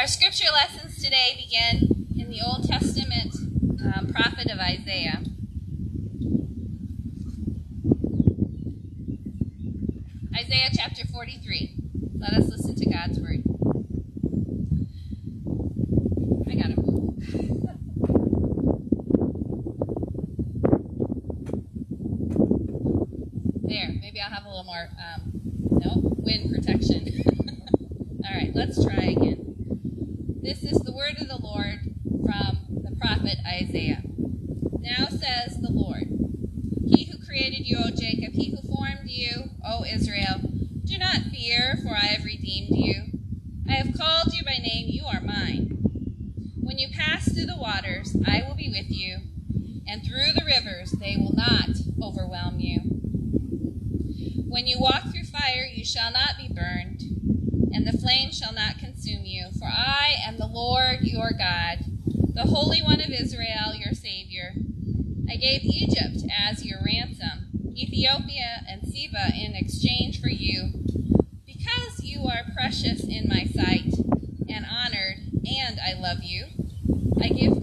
Our scripture lessons today begin in the Old Testament um, prophet of Isaiah. Isaiah chapter 43. Let us listen to God's word. I got him. there, maybe I'll have a little more, um, no, wind protection. All right, let's try again. love you. I give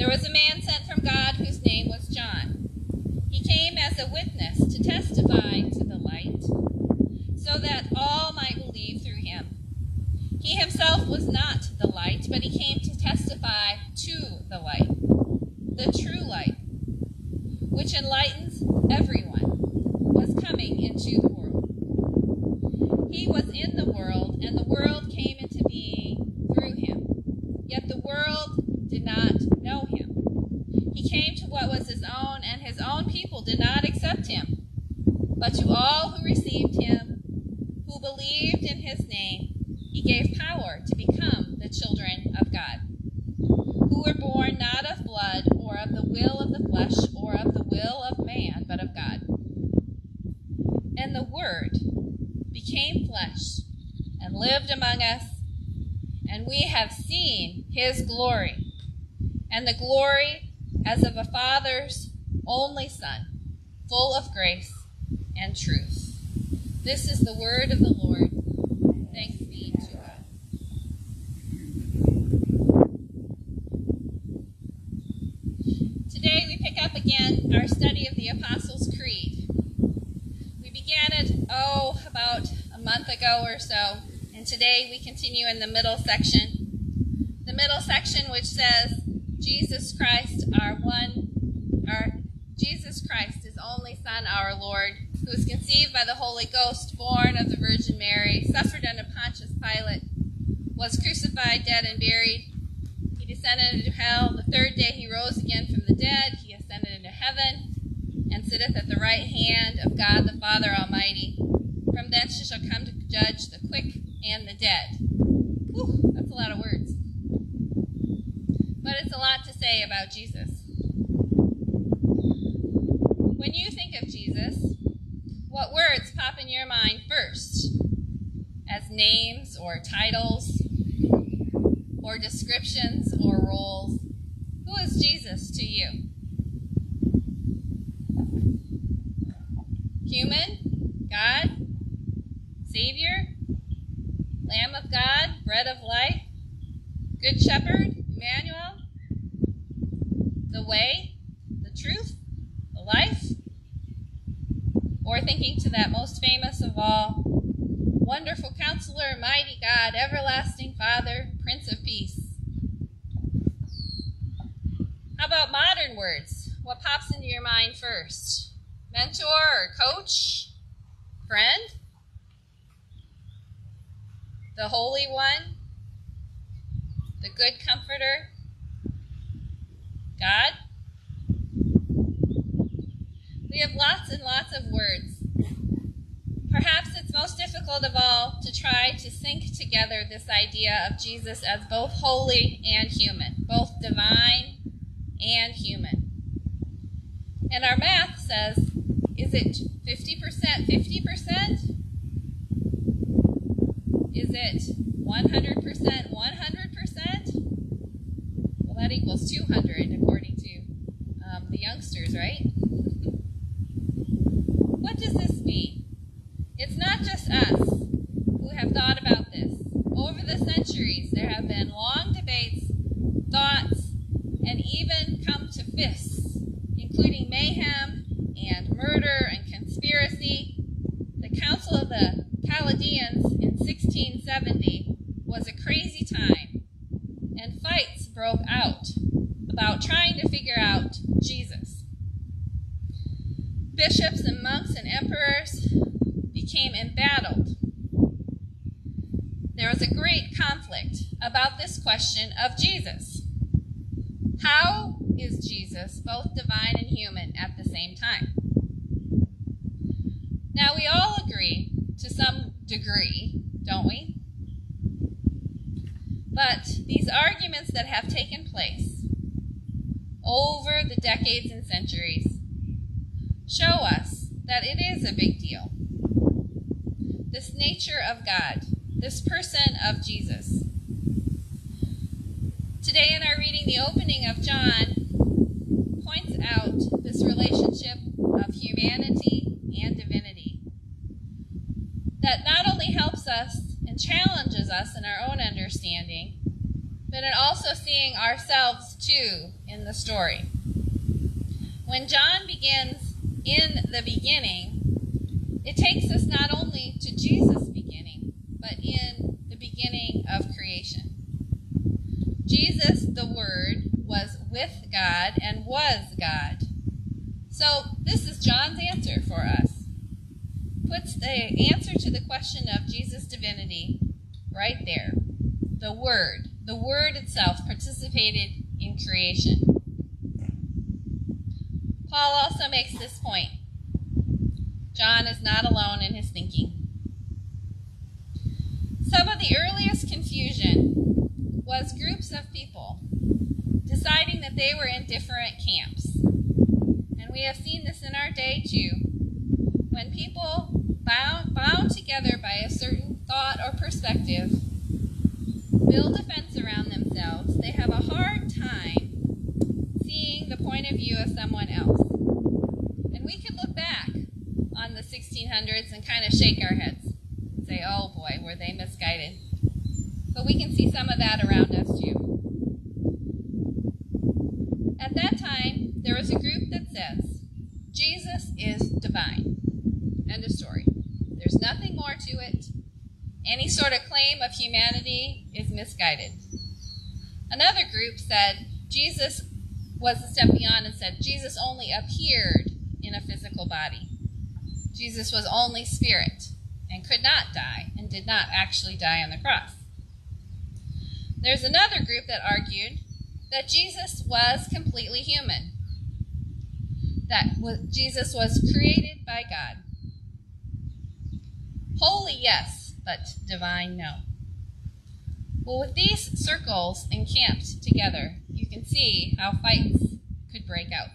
There was a man sent from God whose name was John. He came as a witness to testify to the light, so that all might believe through him. He himself was not the light, but he came to testify to the light, the true light, which enlightens study of the Apostles' Creed. We began it, oh, about a month ago or so, and today we continue in the middle section. The middle section which says, Jesus Christ, our one, our Jesus Christ, his only Son, our Lord, who was conceived by the Holy Ghost, born of the Virgin Mary, suffered under Pontius Pilate, was crucified, dead, and buried. He descended into hell. The third day he rose again from the dead. He ascended into heaven, sitteth at the right hand of God the Father Almighty. From thence he shall come to judge the quick and the dead. Whew, that's a lot of words. But it's a lot to say about Jesus. When you think of Jesus, what words pop in your mind first? As names or titles or descriptions or roles? Who is Jesus to you? Human? God? Savior? Lamb of God? Bread of life? Good Shepherd? Emmanuel? The way? The truth? The life? Or thinking to that most famous of all, Wonderful Counselor, Mighty God, Everlasting Father, Prince of Peace. How about modern words? What pops into your mind first? Mentor or coach? Friend? The Holy One? The Good Comforter? God? We have lots and lots of words. Perhaps it's most difficult of all to try to sync together this idea of Jesus as both holy and human, both divine and human. And our math says, is it 50%, 50%? Is it 100%, 100%? Well, that equals 200 according to um, the youngsters, right? what does this mean? It's not just us who have thought about this. Over the centuries, there have been long debates, thoughts, and even come to fists, including mayhem and murder and conspiracy. The Council of the Chalcedon in 1670 was a crazy time, and fights broke out about trying to figure out Jesus. Bishops and monks and emperors became embattled. There was a great conflict about this question of Jesus. beginning, it takes us not only to Jesus' beginning, but in the beginning of creation. Jesus, the Word, was with God and was God. So this is John's answer for us. Puts the answer to the question of Jesus' divinity right there. The Word. The Word itself participated in creation. Paul also makes this point. John is not alone in his thinking. Some of the earliest confusion was groups of people deciding that they were in different camps. And we have seen this in our day too. When people bound, bound together by a certain thought or perspective build a fence around themselves, they have a hard time seeing the point of view of someone else. And we can look 1600s and kind of shake our heads say, oh boy, were they misguided. But we can see some of that around us too. At that time, there was a group that says, Jesus is divine. End of story. There's nothing more to it. Any sort of claim of humanity is misguided. Another group said Jesus was a step beyond and said Jesus only appeared in a physical body. Jesus was only spirit and could not die and did not actually die on the cross. There's another group that argued that Jesus was completely human, that Jesus was created by God. Holy, yes, but divine, no. Well, with these circles encamped together, you can see how fights could break out.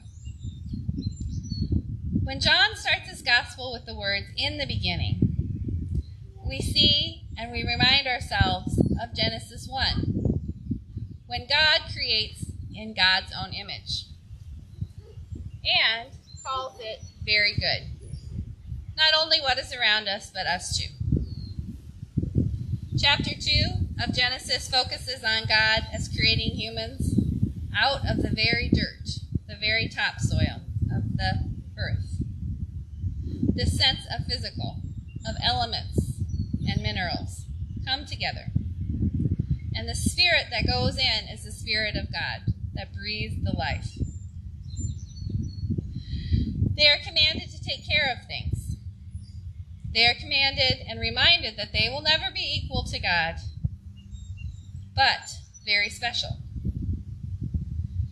When John starts his gospel with the words, in the beginning, we see and we remind ourselves of Genesis 1, when God creates in God's own image and calls it very good. Not only what is around us, but us too. Chapter 2 of Genesis focuses on God as creating humans out of the very dirt, the very topsoil of the. This sense of physical, of elements, and minerals come together. And the spirit that goes in is the spirit of God that breathes the life. They are commanded to take care of things. They are commanded and reminded that they will never be equal to God, but very special.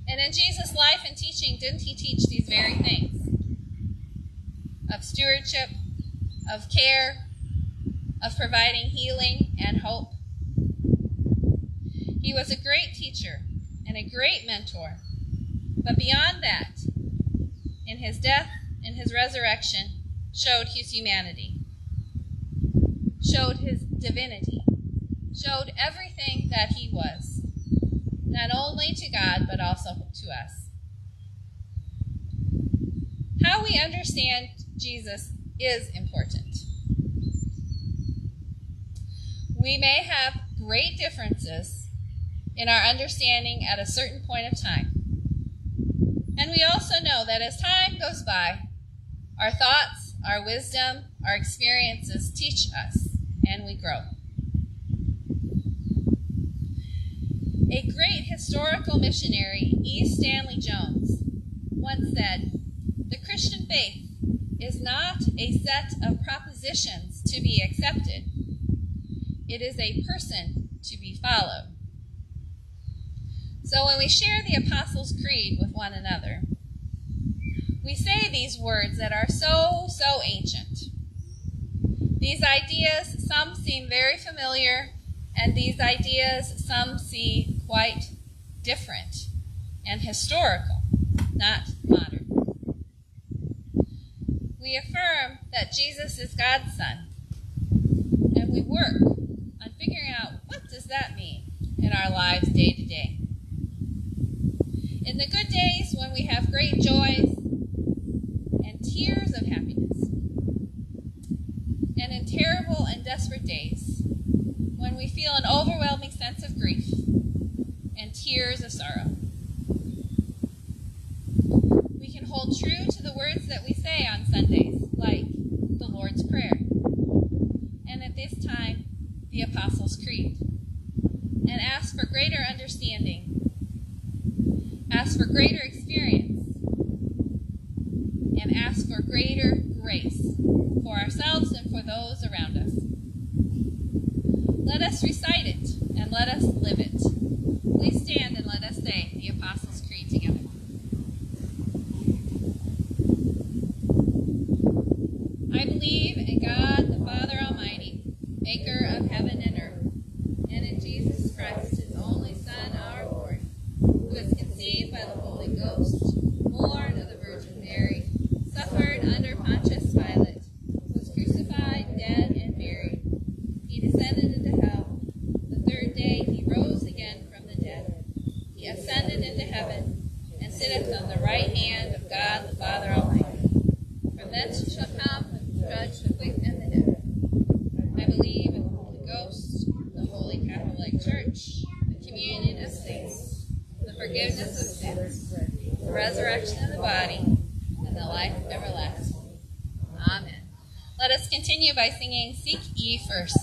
And in Jesus' life and teaching, didn't he teach these very things? Of stewardship, of care, of providing healing and hope. He was a great teacher and a great mentor. But beyond that, in his death and his resurrection, showed his humanity, showed his divinity, showed everything that he was, not only to God, but also to us. How we understand Jesus is important. We may have great differences in our understanding at a certain point of time. And we also know that as time goes by, our thoughts, our wisdom, our experiences teach us and we grow. A great historical missionary, E. Stanley Jones, once said, The Christian faith is not a set of propositions to be accepted it is a person to be followed. So when we share the Apostles' Creed with one another, we say these words that are so, so ancient. These ideas, some seem very familiar, and these ideas, some see quite different and historical, not modern. We affirm that Jesus is God's Son, and we work on figuring out what does that mean in our lives day to day. In the good days when we have great joys and tears of happiness, and in terrible and desperate days when we feel an overwhelming sense of grief and tears of sorrow. Let us recite it and let us live it. Please stand and let us say the Apostle. first.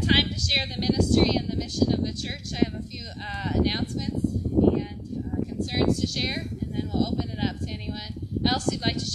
time to share the ministry and the mission of the church. I have a few uh, announcements and uh, concerns to share, and then we'll open it up to anyone else who'd like to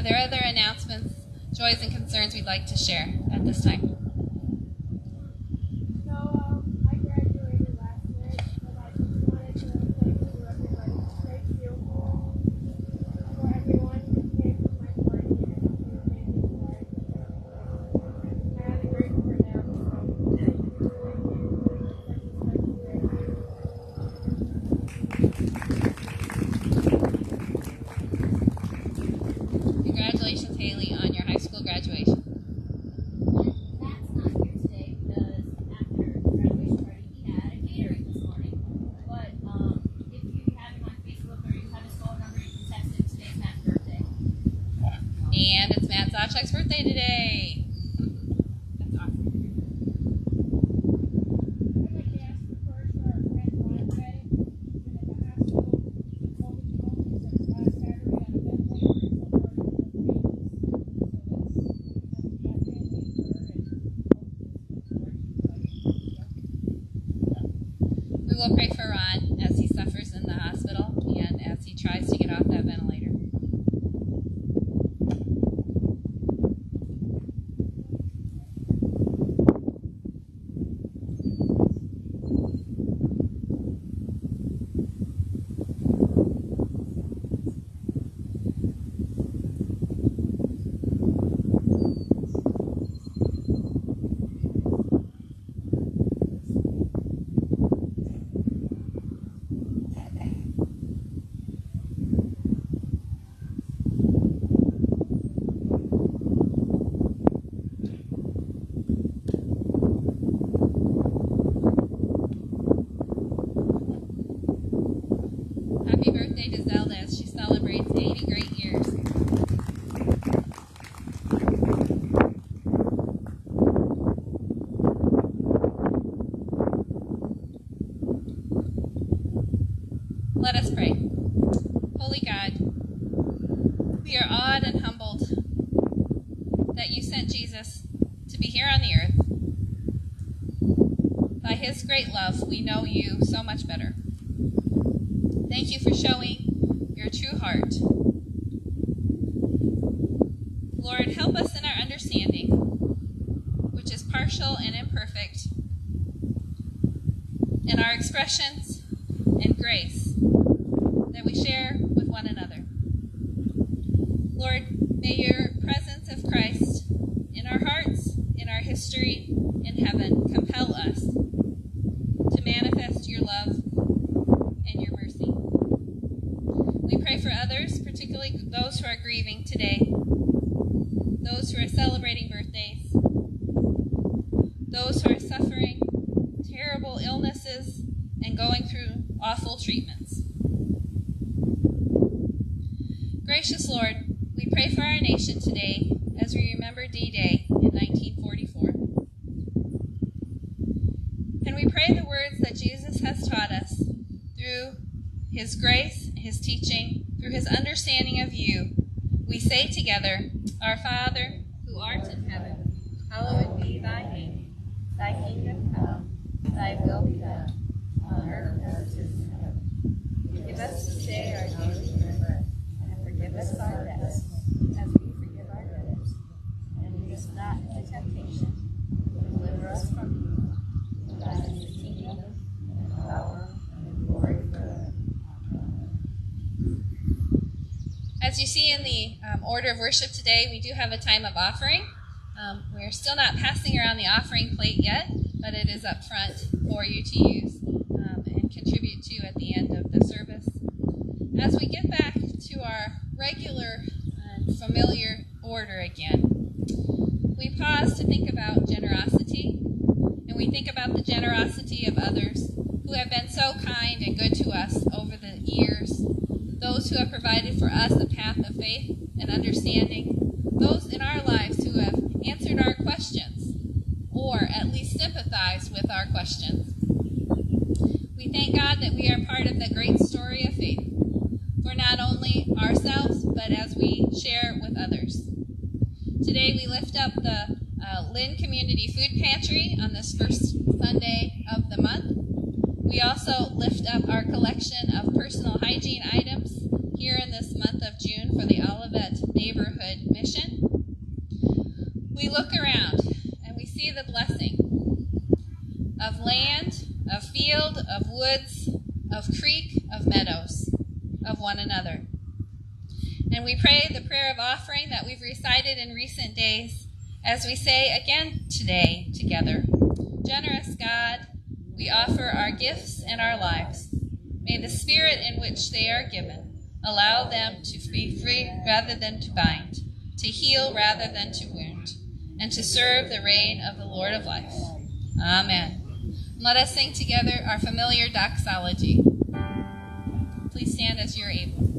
Are there other announcements, joys, and concerns we'd like to share at this time? Expressions and grace that we share with one another. Lord, may your presence of Christ in our hearts, in our history, in heaven, compel us to manifest your love and your mercy. We pray for others, particularly those who are grieving today, those who are celebrating birthdays, those who are suffering terrible illnesses and going through awful treatments. Gracious Lord, we pray for our nation today as we remember D Day in 1944. And we pray the words that Jesus has taught us through his grace, his teaching, through his understanding of you. We say together, Our Father, who art in heaven, hallowed be thy name. Thy kingdom come, thy will be done on earth as it is in heaven. Give us this day our daily bread, and forgive us our debts, as we forgive our debtors. And lead us not into temptation, but deliver us from evil. For thine is the kingdom, and the power, and the glory forever. As you see in the um, order of worship today, we do have a time of offering. Um, we're still not passing around the offering plate yet, but it is up front for you to use and contribute to at the end of the service. As we get back to our regular and familiar order again, we pause to think about generosity, and we think about the generosity of others who have been so kind and good to us over the years, those who have provided for us a path of faith and understanding, those in our lives who have answered our questions or at least sympathized with our questions. We thank God that we are part of the great story of faith for not only ourselves, but as we share with others. Today we lift up the uh, Linn Community Food Pantry on this first Sunday of the month. We also lift up our collection of personal hygiene items here in this month of June for the Olivet Neighborhood Mission, we look around and we see the blessing of land, of field, of woods, of creek, of meadows, of one another. And we pray the prayer of offering that we've recited in recent days as we say again today together Generous God, we offer our gifts and our lives. May the spirit in which they are given allow them to be free rather than to bind, to heal rather than to wound, and to serve the reign of the Lord of life. Amen. Let us sing together our familiar doxology. Please stand as you're able.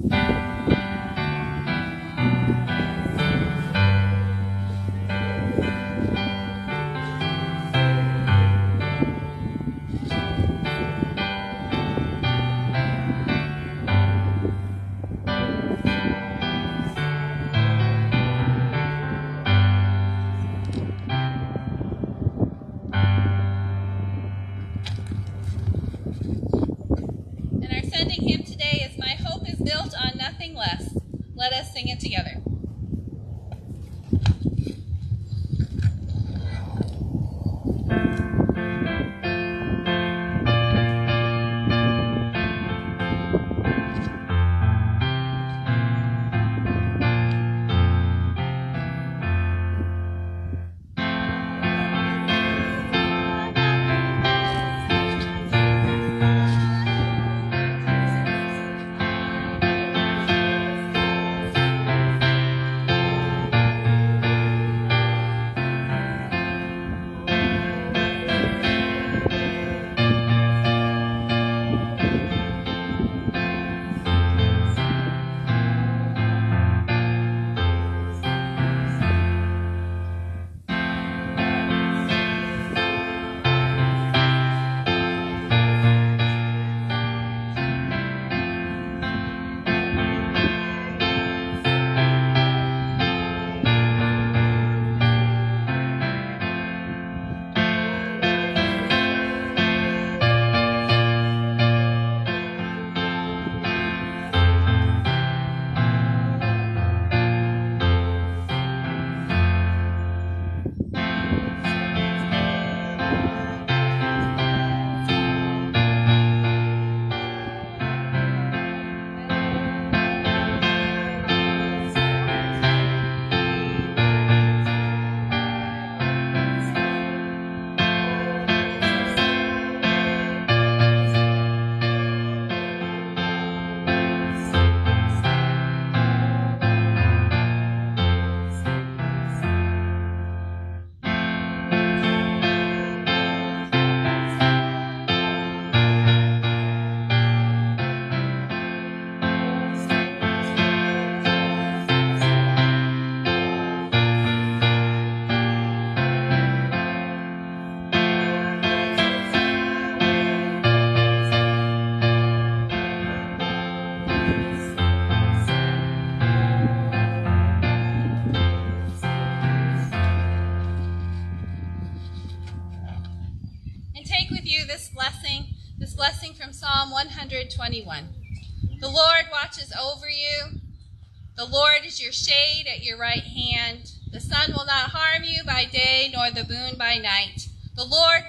121. The Lord watches over you. The Lord is your shade at your right hand. The sun will not harm you by day, nor the moon by night. The Lord